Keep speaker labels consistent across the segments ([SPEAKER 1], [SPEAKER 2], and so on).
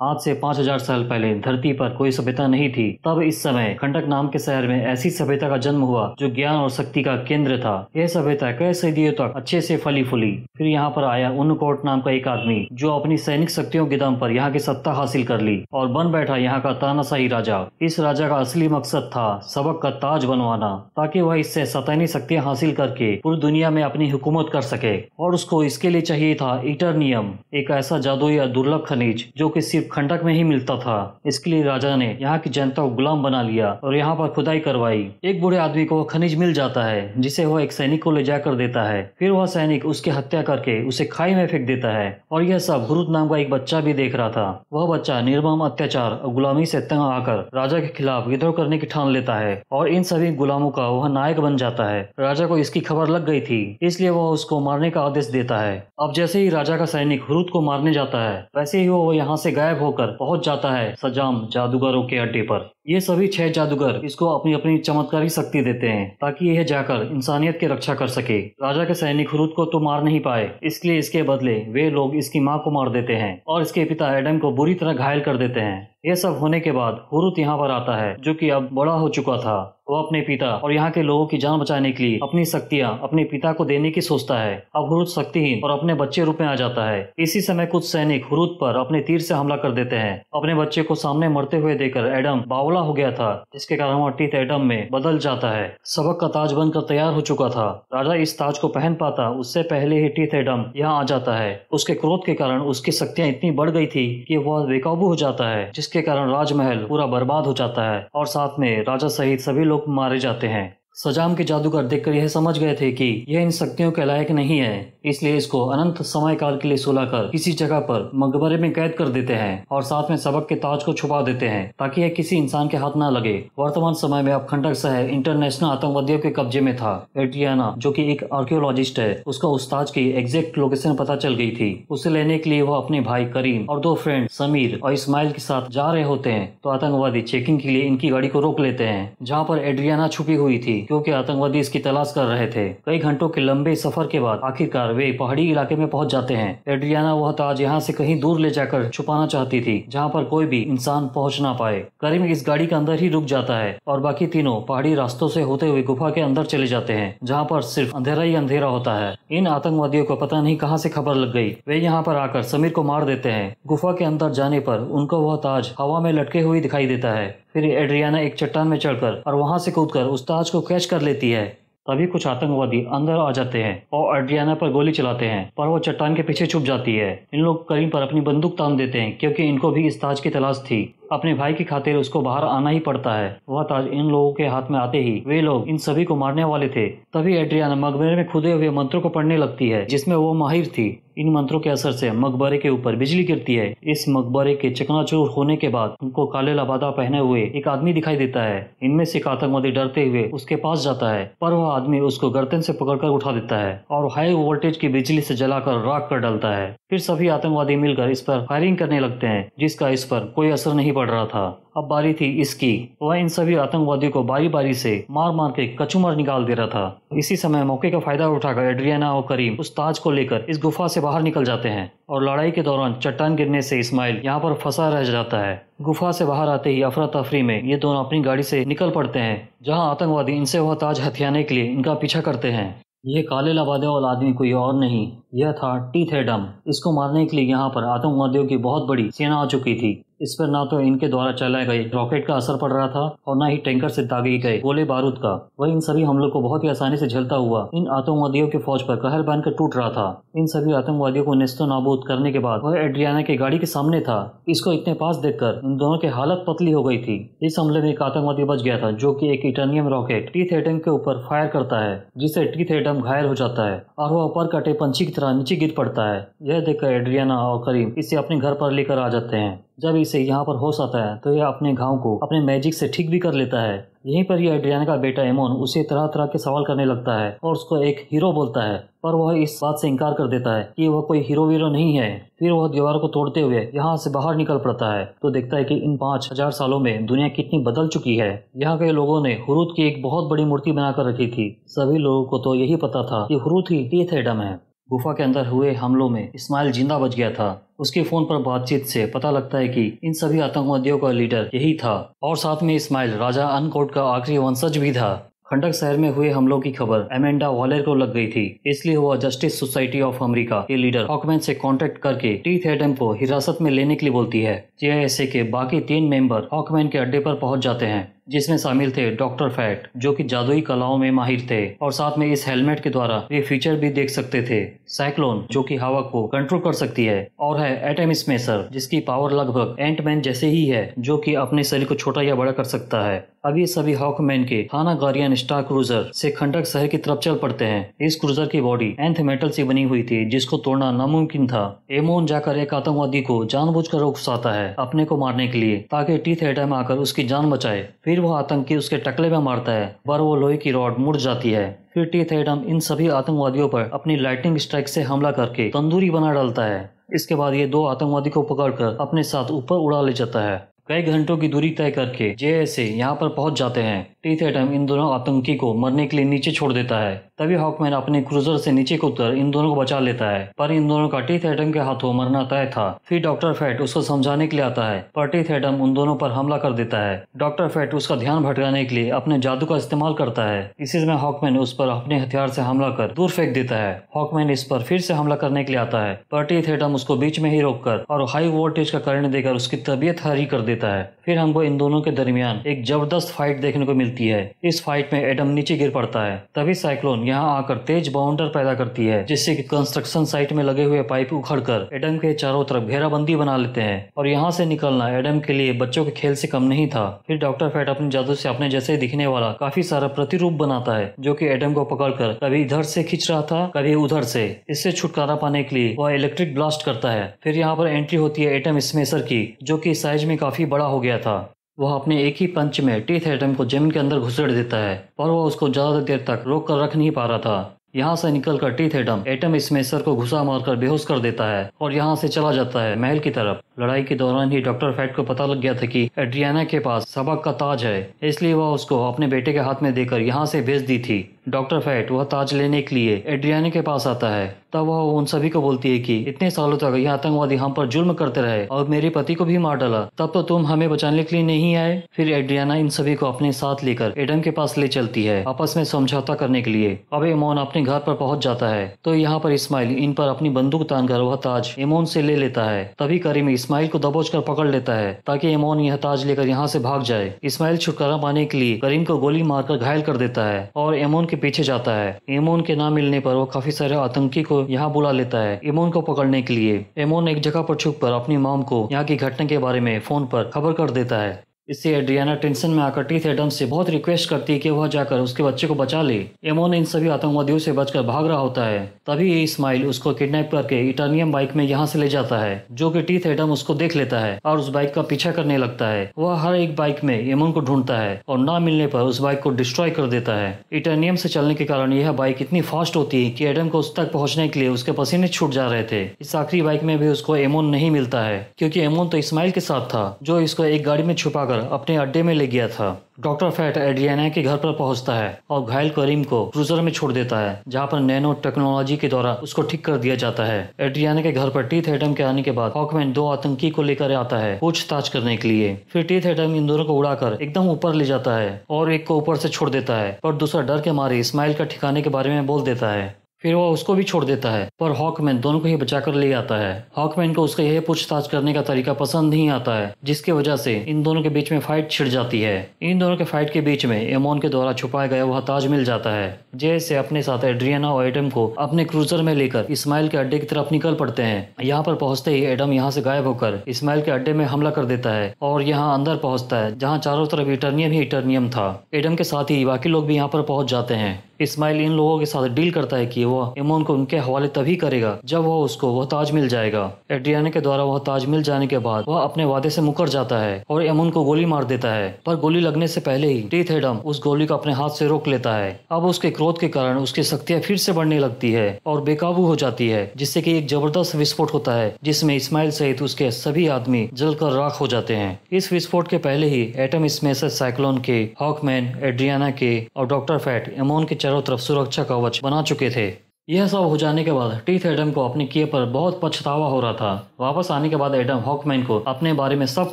[SPEAKER 1] आज से पाँच हज़ार साल पहले धरती पर कोई सभ्यता नहीं थी। तब इस समय खंडक नाम के शहर में ऐसी सभ्यता का जन्म हुआ जो ज्ञान और शक्ति का केंद्र था। यह सभ्यता कई सदियों तक अच्छे से फली फूली। फिर यहाँ पर आया उन्नकोट नाम का एक आदमी, जो अपनी सैनिक शक्तियों के दम पर यहाँ की सत्ता हासिल कर ली और बन बैठा यहाँ का तानाशाही राजा। इस राजा का असली मकसद था सबक का ताज बनवाना, ताकि वह इससे सतैनी शक्तियाँ हासिल करके पूरी दुनिया में अपनी हुकूमत कर सके। और उसको इसके लिए चाहिए था इटरनियम एक ऐसा जादू या दुर्लभ खनिज, जो कि सिर्फ़ खंडक में ही मिलता था। इसके लिए राजा ने यहाँ की जनता को गुलाम बना लिया और यहाँ पर खुदाई करवाई। एक बूढ़े आदमी को खनिज मिल जाता है, जिसे वह एक सैनिक को ले जाकर देता है। फिर वह सैनिक उसकी हत्या करके उसे खाई में फेंक देता है और यह सब गुरुद नाम का एक बच्चा भी देख रहा था। वह बच्चा निर्मम, अत्याचार और गुलामी से तंग आकर राजा के खिलाफ विद्रोह करने की ठान लेता है और इन सभी गुलामों का वह नायक बन जाता है। राजा को इसकी खबर लग गई थी, इसलिए वह उसको मारने का आदेश देता है। अब जैसे ही राजा का सैनिक हुरूद को मारने जाता है, वैसे ही वो यहाँ से गायब होकर पहुँच जाता है सजाम जादूगरों के अड्डे पर। ये सभी छह जादूगर इसको अपनी अपनी चमत्कारी शक्ति देते हैं, ताकि यह जाकर इंसानियत की रक्षा कर सके। राजा के सैनिक हुरूद को तो मार नहीं पाए, इसलिए इसके बदले वे लोग इसकी माँ को मार देते हैं और इसके पिता एडम को बुरी तरह घायल कर देते हैं। यह सब होने के बाद हुरुत यहाँ पर आता है, जो कि अब बड़ा हो चुका था। वो अपने पिता और यहाँ के लोगों की जान बचाने के लिए अपनी शक्तियाँ अपने पिता को देने की सोचता है। अब हुरुत शक्तिहीन और अपने बच्चे रूप में आ जाता है। इसी समय कुछ सैनिक हुरुत पर अपने तीर से हमला कर देते हैं। अपने बच्चे को सामने मरते हुए देखकर एडम बावला हो गया था, जिसके कारण वह टीथ एडम में बदल जाता है। सबक का ताज बनकर तैयार हो चुका था। राजा इस ताज को पहन पाता, उससे पहले ही टीथ एडम यहाँ आ जाता है। उसके क्रोध के कारण उसकी शक्तियाँ इतनी बढ़ गई थी कि वह बेकाबू हो जाता है, जिसके कारण राजमहल पूरा बर्बाद हो जाता है और साथ में राजा सहित सभी लोग मारे जाते हैं। सजाम के जादूगर देखकर यह समझ गए थे कि यह इन शक्तियों के लायक नहीं है, इसलिए इसको अनंत समय काल के लिए सुलाकर किसी जगह पर मकबरे में कैद कर देते हैं और साथ में सबक के ताज को छुपा देते हैं, ताकि यह किसी इंसान के हाथ न लगे। वर्तमान समय में अब खंडक शहर इंटरनेशनल आतंकवादियों के कब्जे में था एड्रियाना जो की एक आर्कियोलॉजिस्ट है, उसका उस ताज की एग्जैक्ट लोकेशन पता चल गई थी। उसे लेने के लिए वह अपने भाई करीम और दो फ्रेंड, समीर और इस्माइल के साथ जा रहे होते हैं तो आतंकवादी चेकिंग के लिए इनकी गाड़ी को रोक लेते हैं, जहाँ पर एड्रियाना छुपी हुई थी। क्योंकि आतंकवादी इसकी तलाश कर रहे थे। कई घंटों के लंबे सफ़र के बाद आखिरकार वे पहाड़ी इलाके में पहुँच जाते हैं। एड्रियाना वह ताज यहाँ से कहीं दूर ले जाकर छुपाना चाहती थी, जहाँ पर कोई भी इंसान पहुँच ना पाए। करीम इस गाड़ी के अंदर ही रुक जाता है और बाकी तीनों पहाड़ी रास्तों से होते हुए गुफा के अंदर चले जाते हैं, जहाँ पर सिर्फ़ अंधेरा ही अंधेरा होता है। इन आतंकवादियों को पता नहीं कहाँ से खबर लग गई। वे यहाँ पर आकर समीर को मार देते हैं। गुफा के अंदर जाने पर उनको वह ताज हवा में लटके हुए दिखाई देता है। फिर एड्रियाना एक चट्टान में चढ़कर और वहाँ से कूदकर उस ताज को कैच कर लेती है। तभी कुछ आतंकवादी अंदर आ जाते हैं और एड्रियाना पर गोली चलाते हैं, पर वो चट्टान के पीछे छुप जाती है। इन लोग करीम पर अपनी बंदूक तान देते हैं, क्योंकि इनको भी इस ताज की तलाश थी। अपने भाई की खातिर उसको बाहर आना ही पड़ता है। वह ताज इन लोगों के हाथ में आते ही वे लोग इन सभी को मारने वाले थे। तभी एड्रियाना मकबरे में खुदे हुए मंत्रों को पढ़ने लगती है, जिसमें वो माहिर थी। इन मंत्रों के असर से मकबरे के ऊपर बिजली गिरती है। इस मकबरे के चकनाचूर होने के बाद उनको काले लबादा पहने हुए एक आदमी दिखाई देता है। इनमें से एक आतंकवादी डरते हुए उसके पास जाता है, पर वह आदमी उसको गर्दन से पकड़कर उठा देता है और हाई वोल्टेज की बिजली से जलाकर राख कर डालता है। फिर सभी आतंकवादी मिलकर इस पर फायरिंग करने लगते हैं, जिसका इस पर कोई असर नहीं पड़ रहा था। अब बारी थी इसकी। वह इन सभी आतंकवादियों को बारी बारी से मार मार के कचुमर निकाल दे रहा था। इसी समय मौके का फ़ायदा उठाकर एड्रियाना और करीम उस ताज को लेकर इस गुफा से बाहर निकल जाते हैं और लड़ाई के दौरान चट्टान गिरने से इस्माइल यहाँ पर फंसा रह जाता है। गुफा से बाहर आते ही अफरा तफरी में ये दोनों अपनी गाड़ी से निकल पड़ते हैं, जहाँ आतंकवादी इनसे वह ताज हथियाने के लिए इनका पीछा करते हैं। यह काले लबादे वाला आदमी कोई और नहीं, यह था टीथ एडम इसको मारने के लिए यहाँ पर आतंकवादियों की बहुत बड़ी सेना आ चुकी थी। इस पर ना तो इनके द्वारा चलाए गए रॉकेट का असर पड़ रहा था और न ही टैंकर से दागे गए गोले बारूद का। वह इन सभी हमलों को बहुत ही आसानी से झेलता हुआ, इन आतंकवादियों की फौज पर कहर बाँध कर टूट रहा था। इन सभी आतंकवादियों को निस्तो नाबूद करने के बाद वह एड्रियाना की गाड़ी के सामने था। इसको इतने पास देखकर इन दोनों की हालत पतली हो गई थी। इस हमले में एक आतंकवादी बच गया था, जो की एक इटर्नियम रॉकेट टी एटम के ऊपर फायर करता है जिससे टी एटम घायल हो जाता है और वह ऊपर कटे पंछी की तरह नीचे गिर पड़ता है। यह देखकर एड्रियाना और करीम इसे अपने घर पर लेकर आ जाते हैं। जब इसे यहाँ पर होश आता है तो यह अपने घाव को अपने मैजिक से ठीक भी कर लेता है। यहीं पर यह एड्रियाना का बेटा एमोन उसे तरह तरह के सवाल करने लगता है और उसको एक हीरो बोलता है, पर वह इस बात से इनकार कर देता है कि वह कोई हीरो वीरो नहीं है। फिर वह दीवार को तोड़ते हुए यहाँ से बाहर निकल पड़ता है तो देखता है कि इन पाँच हज़ार सालों में दुनिया कितनी बदल चुकी है। यहाँ के लोगों ने हुरूद की एक बहुत बड़ी मूर्ति बनाकर रखी थी। सभी लोगों को तो यही पता था कि हुरूद ही तीर्थ एडम है। गुफा के अंदर हुए हमलों में इस्माइल ज़िंदा बच गया था। उसके फ़ोन पर बातचीत से पता लगता है कि इन सभी आतंकवादियों का लीडर यही था। और साथ में इस्माइल राजा अनकोट का आखिरी वंशज भी था। खंडक शहर में हुए हमलों की खबर एमेंडा वॉलेर को लग गई थी। इसलिए वह जस्टिस सोसाइटी ऑफ़ अमेरिका के लीडर हॉकमैन से कांटेक्ट करके टी एडम को हिरासत में लेने के लिए बोलती है। जेआईएसए के बाकी तीन मेंबर हॉकमैन के अड्डे पर पहुँच जाते हैं। जिसमें शामिल थे डॉक्टर फैट, जो कि जादुई कलाओं में माहिर थे, और साथ में इस हेलमेट के द्वारा वे फीचर भी देख सकते थे। साइक्लोन, जो कि हवा को कंट्रोल कर सकती है, और है एटम स्मेसर जिसकी पावर लगभग एंटमैन जैसे ही है, जो कि अपने शरीर को छोटा या बड़ा कर सकता है। अभी सभी हॉकमैन के थाना गार्डियन स्टार क्रूजर से खंडक शहर की तरफ़ चल पड़ते हैं। इस क्रूजर की बॉडी एंथ मेटल से बनी हुई थी, जिसको तोड़ना नामुमकिन था। एमोन जाकर एक आतंकवादी को जानबूझकर उकसाता है अपने को मारने के लिए, ताकि टीथ एटम आकर उसकी जान बचाए। फिर वह आतंकी उसके टकले में मारता है, पर वो लोहे की रॉड मुड़ जाती है। फिर टीथ एडम इन सभी आतंकवादियों पर अपनी लाइटिंग स्ट्राइक से हमला करके तंदूरी बना डालता है। इसके बाद ये दो आतंकवादी को पकड़कर अपने साथ ऊपर उड़ा ले जाता है। कई घंटों की दूरी तय करके जे एस यहाँ पर पहुँच जाते हैं। टीथ एडम इन दोनों आतंकी को मरने के लिए नीचे छोड़ देता है। तभी हॉकमैन अपने क्रूजर से नीचे उतर इन दोनों को बचा लेता है। पर इन दोनों का टीथ एटम के हाथों मरना तय था। फिर डॉक्टर फैट उसको समझाने के लिए आता है, पर टीथ एटम उन दोनों पर हमला कर देता है। डॉक्टर फैट उसका ध्यान भटकाने के लिए अपने जादू का इस्तेमाल करता है। इसी समय हॉकमैन उस पर अपने हथियार से हमला कर दूर फेंक देता है। हॉकमैन इस पर फिर से हमला करने के लिए आता है, पर टीथ एटम उसको बीच में ही रोककर और हाई वोल्टेज का करंट देकर उसकी तबीयत हरी कर देता है। फिर हमको इन दोनों के दरमियान एक ज़बरदस्त फाइट देखने को मिलती है। इस फाइट में एडम नीचे गिर पड़ता है। तभी साइक्लोन यहाँ आकर तेज बाउंडर पैदा करती है, जिससे कि कंस्ट्रक्शन साइट में लगे हुए पाइप उखड़कर एडम के चारों तरफ़ घेराबंदी बना लेते हैं। और यहाँ से निकलना एडम के लिए बच्चों के खेल से कम नहीं था। फिर डॉक्टर फैट अपने जादू से अपने जैसे दिखने वाला काफ़ी सारा प्रतिरूप बनाता है, जो की एडम को पकड़कर कभी इधर से खींच रहा था, कभी उधर से। इससे छुटकारा पाने के लिए वह इलेक्ट्रिक ब्लास्ट करता है। फिर यहाँ पर एंट्री होती है एटम स्मेसर की, जो की साइज़ में काफ़ी बड़ा हो गया था। वह अपने एक ही पंच में टीथ एटम को ज़मीन के अंदर घुसेड़ देता है, पर वह उसको ज़्यादा देर तक रोक कर रख नहीं पा रहा था। यहाँ से निकलकर टीथ एटम एटम स्मेसर को घुसा मारकर बेहोश कर देता है और यहाँ से चला जाता है महल की तरफ़। लड़ाई के दौरान ही डॉक्टर फैट को पता लग गया था कि एड्रियाना के पास सबक का ताज है, इसलिए वह उसको अपने बेटे के हाथ में देकर यहाँ से भेज दी थी। डॉक्टर फैट, वह ताज लेने के लिए एड्रियाना के पास आता है। तब वह उन सभी को बोलती है कि, इतने सालों तक यह आतंकवादी हम पर जुल्म करते रहे और मेरे पति को भी मार डाला। तब तो तुम हमें बचाने के लिए नहीं आए? फिर एड्रियाना इन सभी को अपने साथ लेकर एडम के पास ले चलती है, आपस में समझौता करने के लिए। अब एमोन अपने घर पर पहुँच जाता है। तो यहाँ पर इस्माइल इन पर अपनी बंदूक तान कर वह ताज एमोन से ले लेता है। तभी करीम इस्माइल को दबोच कर पकड़ लेता है, ताकि एमोन यह ताज लेकर यहाँ से भाग जाए। इस्माइल छुटकारा पाने के लिए करीम को गोली मारकर घायल कर देता है और एमोन के पीछे जाता है। एमोन के ना मिलने पर वो काफ़ी सारे आतंकी को यहाँ बुला लेता है एमोन को पकड़ने के लिए। एमोन एक जगह पर छुप कर अपनी माम को यहाँ की घटना के बारे में फ़ोन पर खबर कर देता है। इससे एड्रियाना टेंशन में आकर टीथ एडम से बहुत रिक्वेस्ट करती है कि वह जाकर उसके बच्चे को बचा ले। एमोन इन सभी आतंकवादियों से बचकर भाग रहा होता है। तभी इस्माइल उसको किडनैप करके इटानियम बाइक में यहाँ से ले जाता है, जो कि टीथ एडम उसको देख लेता है और उस बाइक का पीछा करने लगता है। वह हर एक बाइक में एमोन को ढूंढता है और न मिलने पर उस बाइक को डिस्ट्रॉय कर देता है। इटानियम से चलने के कारण यह बाइक इतनी फास्ट होती है की एडम को उस तक पहुँचने के लिए उसके पसीने छूट जा रहे थे। इस आखिरी बाइक में भी उसको एमोन नहीं मिलता है, क्योंकि एमोन तो इस्माइल के साथ था, जो इसको एक गाड़ी में छुपा कर अपने अड्डे में ले गया था। डॉक्टर फैट एड्रियाना के घर पर पहुँचता है और घायल करीम को क्रूजर में छोड़ देता है, जहाँ पर नैनो टेक्नोलॉजी के द्वारा उसको ठीक कर दिया जाता है। एड्रियाना के घर पर टीथ एटम के आने के बाद हॉकमैन दो आतंकी को लेकर आता है पूछताछ करने के लिए। फिर टीथ एटम इन दोनों को उड़ाकर एकदम ऊपर ले जाता है और एक को ऊपर से छोड़ देता है, पर दूसरा डर के मारे इस्माइल का ठिकाने के बारे में बोल देता है। फिर वह उसको भी छोड़ देता है। पर हॉकमैन दोनों को ही बचाकर ले आता है। हॉकमैन को उसका यह पूछताछ करने का तरीका पसंद नहीं आता है, जिसकी वजह से इन दोनों के बीच में फाइट छिड़ जाती है। इन दोनों के फाइट के बीच में एमोन के द्वारा छुपाया गया वह ताज मिल जाता है, जैसे अपने साथ एड्रियाना और एडम को अपने क्रूजर में लेकर इस्माइल के अड्डे की तरफ़ निकल पड़ते हैं। यहाँ पर पहुँचते ही एडम यहाँ से गायब होकर इस्माइल के अड्डे में हमला कर देता है और यहाँ अंदर पहुँचता है, जहाँ चारों तरफ़ इटर्नियम ही इटर्नियम था। एडम के साथ ही बाकी लोग भी यहाँ पर पहुँच जाते हैं। इस्माइल इन लोगों के साथ डील करता है कि वह इमोन को उनके हवाले तभी करेगा जब वह उसको वह ताज मिल जाएगा। एड्रियाना के द्वारा वह ताज मिल जाने के बाद वह अपने वादे से मुकर जाता है और एमोन को गोली मार देता है। पर गोली लगने से पहले ही टीथ एडम उस गोली को अपने हाथ से रोक लेता है। अब उसके क्रोध के कारण उसकी शक्तियाँ फिर से बढ़ने लगती है और बेकाबू हो जाती है, जिससे की एक ज़बरदस्त विस्फोट होता है, जिसमें इस्माइल सहित उसके सभी आदमी जलकर राख हो जाते हैं। इस विस्फोट के पहले ही एटम स्मेसर साइक्लोन के हॉकमैन एड्रियाना के और डॉक्टर फैट एमोन के चारों तरफ़ सुरक्षा कवच बना चुके थे। यह सब हो जाने के बाद टीथ एडम को अपने किए पर बहुत पछतावा हो रहा था। वापस आने के बाद एडम हॉकमैन को अपने बारे में सब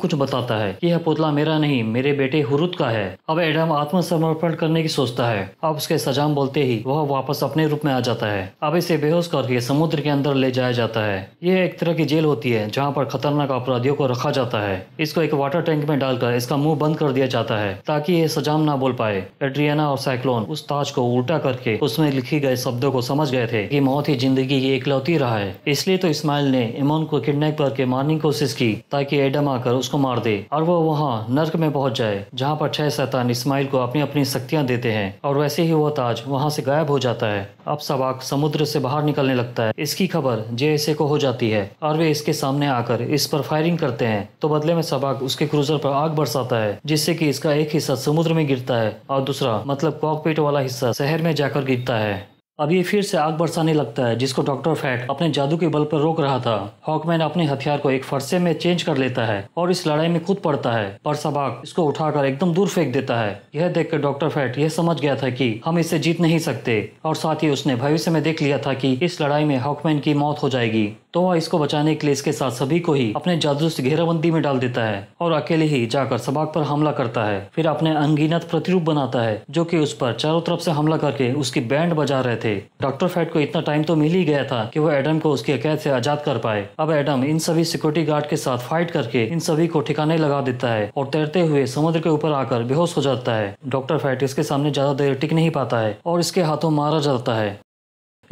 [SPEAKER 1] कुछ बताता है कि यह पुतला मेरा नहीं, मेरे बेटे हुरुत का है। अब एडम आत्मसमर्पण करने की सोचता है। अब उसके सजाम बोलते ही वह वापस अपने रूप में आ जाता है। अब इसे बेहोश करके समुद्र के अंदर ले जाया जाता है। यह एक तरह की जेल होती है, जहाँ पर खतरनाक अपराधियों को रखा जाता है। इसको एक वाटर टैंक में डालकर इसका मुँह बंद कर दिया जाता है, ताकि यह सजाम ना बोल पाए। एड्रियाना और साइक्लोन उस ताज को उल्टा करके उसमें लिखी गए शब्दों को समझ गए थे। कि मौत ही ज़िंदगी की एकलौती रहा है। इसलिए तो इस्माइल ने इमोन को किडनैप करके मारने की कोशिश की, ताकि एडम आकर उसको मार दे, और वो वहाँ नर्क में पहुँच जाए, जहाँ पर छह शैतान इस्माइल को अपनी अपनी शक्तियाँ देते हैं, और वैसे ही वो ताज वहाँ से गायब हो जाता है। अब सबाक समुद्र से बाहर निकलने लगता है। इसकी खबर जे एस को हो जाती है, और वे इसके सामने आकर इस पर फायरिंग करते हैं। तो बदले में सबाक उसके क्रूजर पर आग बरसाता है, जिससे कि इसका एक हिस्सा समुद्र में गिरता है, और दूसरा मतलब कॉकपीट वाला हिस्सा शहर में जाकर गिरता है। अब ये फिर से आग बरसाने लगता है, जिसको डॉक्टर फैट अपने जादू के बल पर रोक रहा था। हॉकमैन अपने हथियार को एक फरसे में चेंज कर लेता है और इस लड़ाई में खुद पड़ता है, पर सबाक इसको उठाकर एकदम दूर फेंक देता है। यह देखकर डॉक्टर फैट यह समझ गया था कि हम इसे जीत नहीं सकते, और साथ ही उसने भविष्य में देख लिया था कि इस लड़ाई में हॉकमैन की मौत हो जाएगी। तो वह इसको बचाने के लिए इसके साथ सभी को ही अपने जादू से घेराबंदी में डाल देता है और अकेले ही जाकर सबाक पर हमला करता है। फिर अपने अनगिनत प्रतिरूप बनाता है, जो कि उस पर चारों तरफ़ से हमला करके उसकी बैंड बजा रहे थे। डॉक्टर फैट को इतना टाइम तो मिल ही गया था कि वो एडम को उसकी कैद से आज़ाद कर पाए। अब एडम इन सभी सिक्योरिटी गार्ड के साथ फाइट करके इन सभी को ठिकाने लगा देता है और तैरते हुए समुद्र के ऊपर आकर बेहोश हो जाता है। डॉक्टर फैट इसके सामने ज़्यादा देर टिक नहीं पाता है और इसके हाथों मारा जाता है।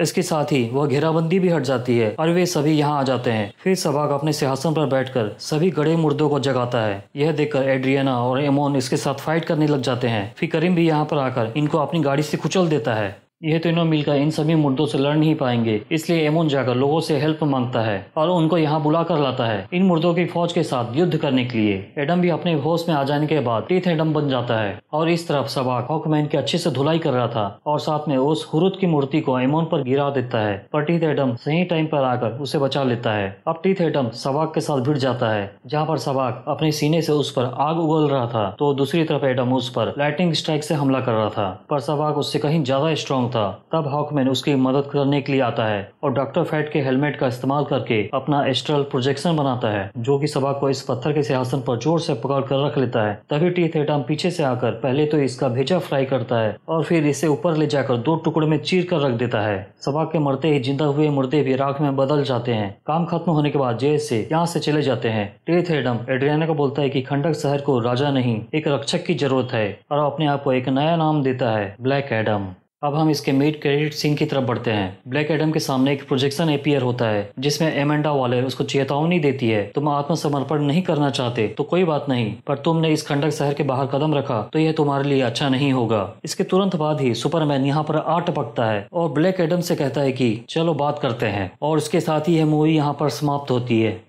[SPEAKER 1] इसके साथ ही वह घेराबंदी भी हट जाती है और वे सभी यहाँ आ जाते हैं। फिर सभाग अपने सिंहासन पर बैठकर सभी गड़े मुर्दों को जगाता है। यह देखकर एड्रियाना और एमोन इसके साथ फाइट करने लग जाते हैं। फिर करीम भी यहाँ पर आकर इनको अपनी गाड़ी से कुचल देता है। यह तीनों मिलकर इन सभी मुर्दों से लड़ नहीं पाएँगे। इसलिए एमोन जाकर लोगों से हेल्प माँगता है और उनको यहाँ बुला कर लाता है। इन मुर्दों की फौज के साथ युद्ध करने के लिए। एडम भी अपने होश में आ जाने के बाद टीथ एडम बन जाता है और इस तरफ़ सबाक हॉकमैन की अच्छे से धुलाई कर रहा था और साथ में उस हुरुद की मूर्ति को एमोन पर गिरा देता है। पर टीथ एडम सही टाइम पर आकर उसे बचा लेता है। अब टीथ एडम सबाक के साथ भिड़ जाता है, जहाँ पर सबाक अपने सीने से उस पर आग उगल रहा था। तो दूसरी तरफ़ एडम उस पर लाइटिंग स्ट्राइक से हमला कर रहा था। पर सबाक उससे कहीं ज़्यादा स्ट्रॉन्ग था तब हॉकमैन उसकी मदद करने के लिए आता है और डॉक्टर फैट के हेलमेट का इस्तेमाल करके अपना एस्ट्रल प्रोजेक्शन बनाता है, जो कि सबा को इस पत्थर के सिंहासन पर ज़ोर से पकड़ कर रख लेता है। तभी टी थेटाम पीछे से आकर पहले तो इसका भेजा फ्राई करता है और फिर इसे ऊपर ले जाकर दो टुकड़े में चीर कर रख देता है। सबा के मरते ही ज़िंदा हुए मुर्दे भी राख में बदल जाते हैं। काम खत्म होने के बाद जेल से यहाँ से चले जाते हैं। टेथ एडम एड्रियाना को बोलता है कि खंडक शहर को राजा नहीं, एक रक्षक की ज़रूरत है और अपने आप को एक नया नाम देता है ब्लैक एडम। अब हम इसके मेड क्रेडिट सीन की तरफ़ बढ़ते हैं। ब्लैक एडम के सामने एक प्रोजेक्शन एपियर होता है, जिसमें एमेंडा वाले उसको चेतावनी देती है, तुम आत्मसमर्पण नहीं करना चाहते तो कोई बात नहीं, पर तुमने इस खंडक शहर के बाहर कदम रखा तो यह तुम्हारे लिए अच्छा नहीं होगा। इसके तुरंत बाद ही सुपरमैन यहाँ पर आ टपकता है और ब्लैक एडम से कहता है की, चलो बात करते हैं। और उसके साथ ही यह मूवी यहाँ पर समाप्त होती है।